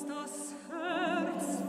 das Herz,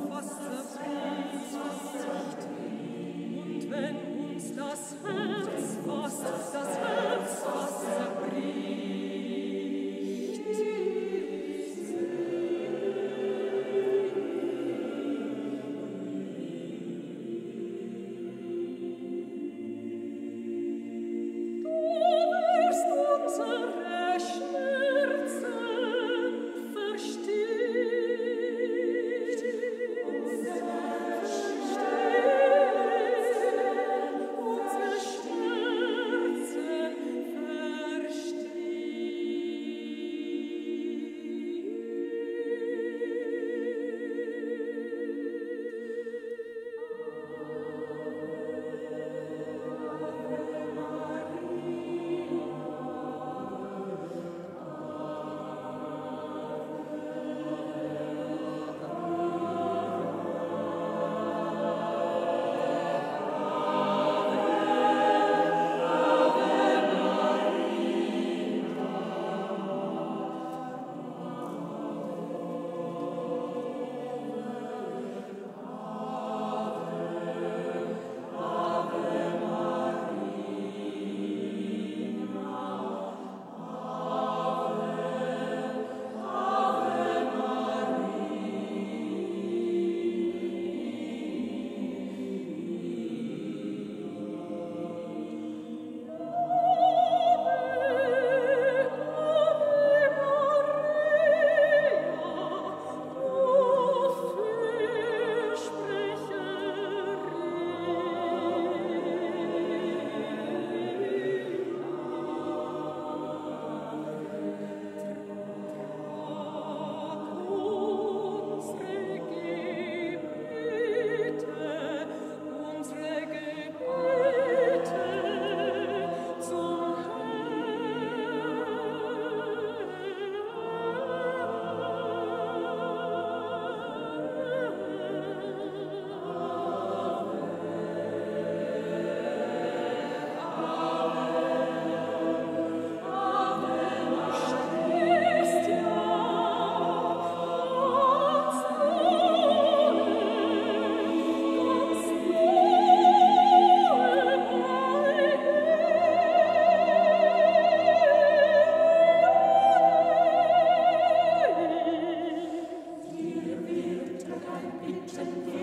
Liebchen